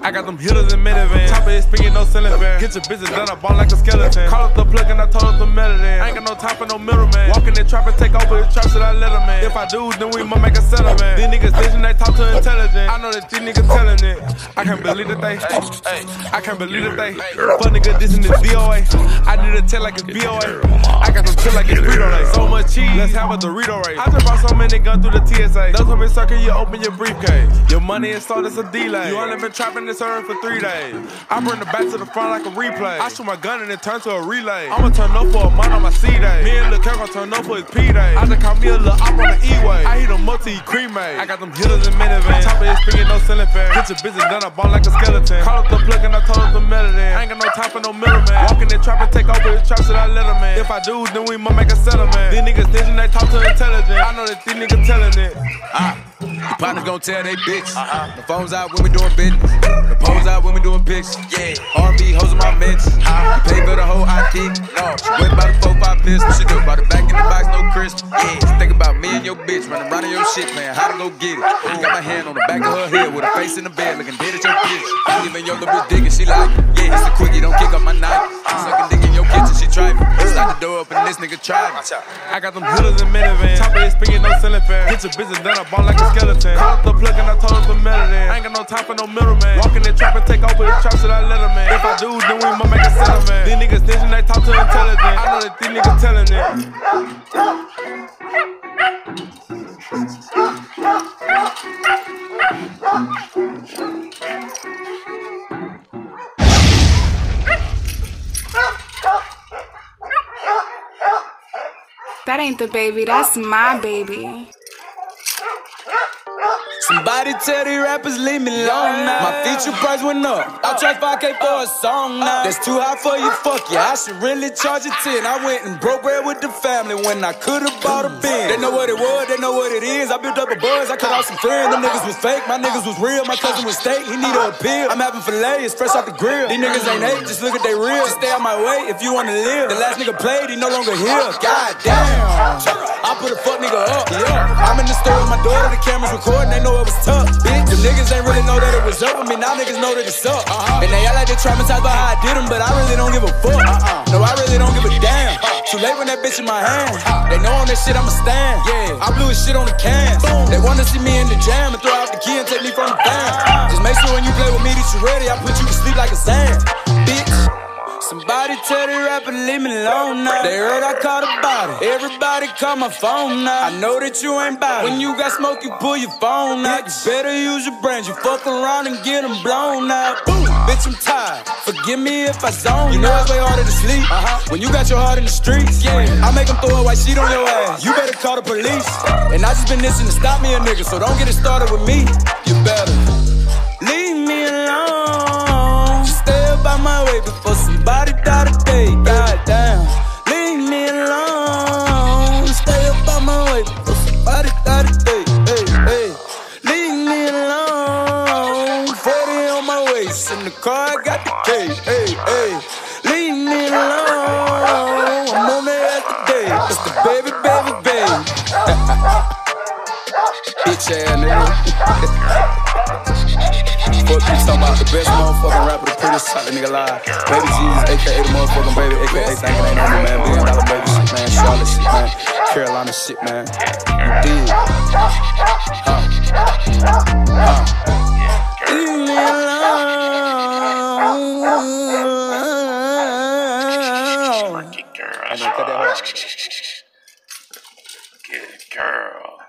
I got them hitters in minivan. Top of it speaking, no ceiling fan. Get your business done, I ball like a skeleton. Call up the plug and I told her to melody. I ain't got no time for no middleman. Walk in the trap and take over the trap, should I let him in? If I do, then we might make a settlement. These niggas thinking they talk to intelligent. I know that these niggas telling it. I can't believe that they. I can't believe that they. Fuck nigga, this in this DOA. A tell like it's BOA. I got some chill like it's Frito Lay. So much cheese, let's have a Dorito race. I just bought so many guns through the TSA. Those in circle, you open your briefcase. Your money is sold, it's a delay. You only been trapping this earth for three days. I bring the back to the front like a replay. I shoot my gun and it turn to a relay. I'ma turn up for a month on my C day. Me and Lil' Kirk gon' turn up for his P day. I just caught me a little op on the E-way. I heat them up till he cremate. I got them hitters in minivan. Top of his speaking, no ceiling fan. Get your business done, I ball like a skeleton. Call up the plug and I told him to melody. I ain't got no time for no middleman. In the trap take over the trap, should I let him in? If I do, then we might make a settlement. These niggas thinking they talk to intelligent. I know that these niggas telling it. Ah, the partners gon' tell they bitch. The phone's out when we doing business. The poles out when we doing pics. Yeah, R&B hoes on my bench. You pay for the whole ID. No, she went by the four five pistol. She do about the back in the box, no crisp. Yeah, just think about me and your bitch running around in your shit, man. How to go get it? Got my hand on the back of her head with her face in the bed, looking dead at your bitch. Even your little bitch digging, she like, yeah, it's a quickie, don't kick up my knife. Sucking dick in your kitchen, she driving. Slide the door up and this nigga driving. I got them hitters in minivan. Top of it speaking, no ceiling fan. Hit your business, then I ball like a skeleton. Up the plug and I told him to melody. I ain't got no time for no middleman. Walk in the trap and take over the trap, should I let him in? If I do, then we might make a settlement. These niggas thinking they talk to intelligent. I know that these niggas telling it. That ain't the baby, that's my baby. Somebody tell these rappers leave me alone now. My feature price went up. I charge 5K for a song now. That's too high for you, fuck yeah. I should really charge it 10. I went and broke bread with the family when I could've bought a bin. They know what it was, they know what it is. I built up a buzz, I cut off some friends. Them niggas was fake, my niggas was real. My cousin was steak, he need a appeal. I'm having filet, it's fresh off the grill. These niggas ain't hate, just look at they real. Just stay out my way if you wanna live. The last nigga played, he no longer here. God damn. I put a fuck nigga up. Yeah. In the store with my daughter, the cameras recording, they know it was tough. Bitch, the niggas ain't really know that it was up with me. Now niggas know that it's up. Uh-huh. And they act like they traumatized by how I did them, but I really don't give a fuck. Uh-uh. No, I really don't give a damn. Too late when that bitch in my hand. They know on that shit I'ma stand. Yeah, I blew his shit on the cans. They wanna see me in the jam and throw out the key and take me from the fam. Just make sure when you play with me that you ready. I put you to sleep like a sand. Bitch. Somebody tell the rapper leave me alone now. They heard I caught a body. Everybody call my phone now. I know that you ain't bout. When you got smoke, you pull your phone out. You better use your brains. You fuck around and get them blown out. Boom, bitch, I'm tired. Forgive me if I zone. You know it's way harder to sleep. Uh-huh. When you got your heart in the streets, yeah. I make them throw a white sheet on your ass. You better call the police. And I just been listening to stop me a nigga, so don't get it started with me. You better leave way before somebody die today. Goddamn, leave me alone. Stay up by my way before somebody die today. Hey, hey, leave me alone. 40 on my waist in the car, I got the cake. Hey, hey, leave me alone. I'm on the ass today. It's the baby, baby, baby. Bitch ass nigga. Fuck you talking about the best motherfucking rapper, the prettiest shot, nigga live. Baby Jesus, aka the motherfucking baby, aka thinking ain't on me, man. Billion dollar baby shit, man. Charlotte shit, man. Carolina shit, man. You did. Huh. Huh. Leave me alone. Get girl. I know, cut that hard. Get girl.